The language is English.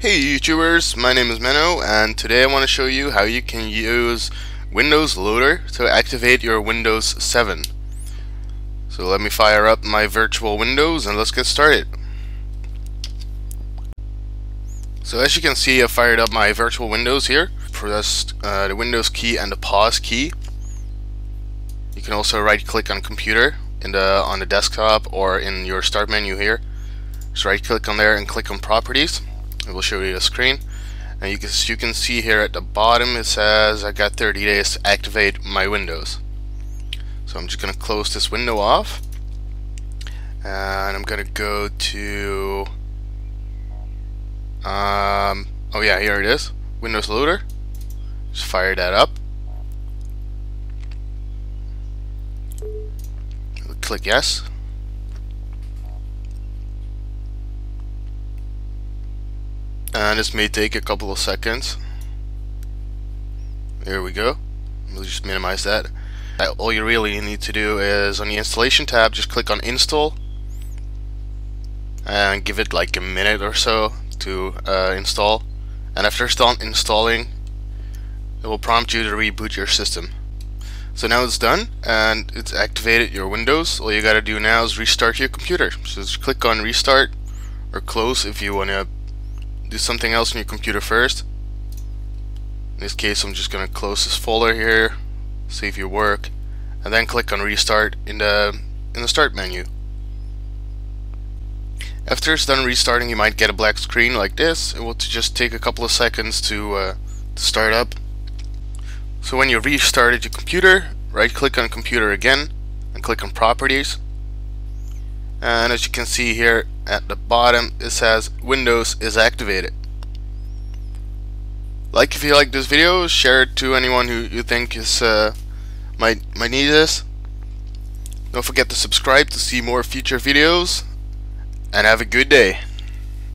Hey YouTubers, my name is Menno and today I want to show you how you can use Windows Loader to activate your Windows 7. So let me fire up my virtual windows and let's get started. So as you can see I fired up my virtual windows here. Press uh, the Windows key and the pause key. You can also right click on computer in the on the desktop or in your start menu here. Just right click on there and click on properties it will show you the screen. And you can, you can see here at the bottom it says I got 30 days to activate my windows. So I'm just gonna close this window off. And I'm gonna go to um, oh yeah here it is. Windows Loader. Just fire that up. Click yes and this may take a couple of seconds. There we go. We'll just minimize that. All you really need to do is on the installation tab just click on install. And give it like a minute or so to uh, install. And after done installing it will prompt you to reboot your system. So now it's done and it's activated your Windows. All you gotta do now is restart your computer. So just click on restart or close if you want to do something else on your computer first. In this case I'm just gonna close this folder here, save your work, and then click on restart in the in the start menu. After it's done restarting you might get a black screen like this. It will just take a couple of seconds to, uh, to start up. So when you restarted your computer, right click on computer again and click on properties and as you can see here at the bottom it says Windows is activated. Like if you like this video share it to anyone who you think is uh, might might need this. Don't forget to subscribe to see more future videos and have a good day